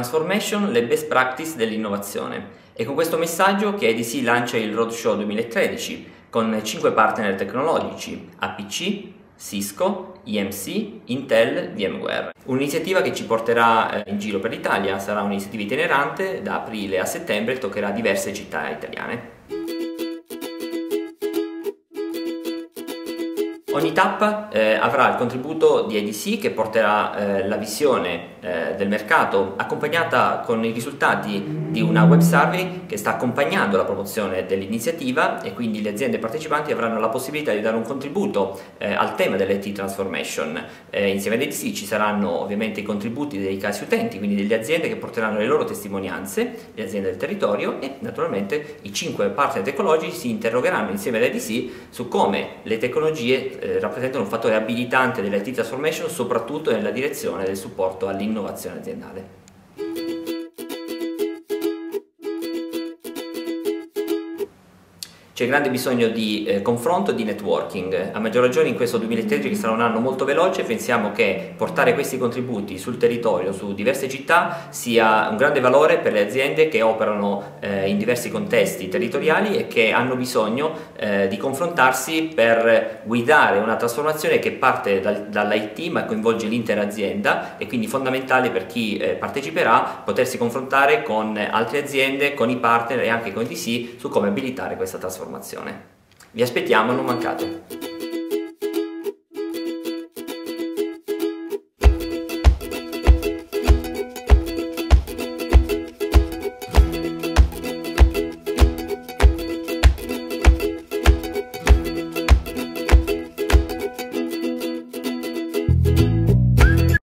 transformation, le best practice dell'innovazione. È con questo messaggio che EDC lancia il Roadshow 2013 con 5 partner tecnologici, APC, Cisco, EMC, Intel, VMware. Un'iniziativa che ci porterà eh, in giro per l'Italia, sarà un'iniziativa itinerante, da aprile a settembre toccherà diverse città italiane. Ogni tappa eh, avrà il contributo di ADC che porterà eh, la visione eh, del mercato accompagnata con i risultati di una web survey che sta accompagnando la promozione dell'iniziativa e quindi le aziende partecipanti avranno la possibilità di dare un contributo eh, al tema dell'IT transformation. Eh, insieme ad ADC ci saranno ovviamente i contributi dei casi utenti, quindi delle aziende che porteranno le loro testimonianze, le aziende del territorio e naturalmente i cinque partner tecnologici si interrogheranno insieme ad ADC su come le tecnologie eh, rappresentano un fattore abilitante dell'IT transformation soprattutto nella direzione del supporto all'innovazione aziendale. C'è grande bisogno di eh, confronto e di networking, a maggior ragione in questo 2013 che sarà un anno molto veloce, pensiamo che portare questi contributi sul territorio, su diverse città, sia un grande valore per le aziende che operano eh, in diversi contesti territoriali e che hanno bisogno eh, di confrontarsi per guidare una trasformazione che parte dal, dall'IT ma coinvolge l'intera azienda e quindi fondamentale per chi eh, parteciperà potersi confrontare con altre aziende, con i partner e anche con i DC su come abilitare questa trasformazione. Vi aspettiamo, non mancate!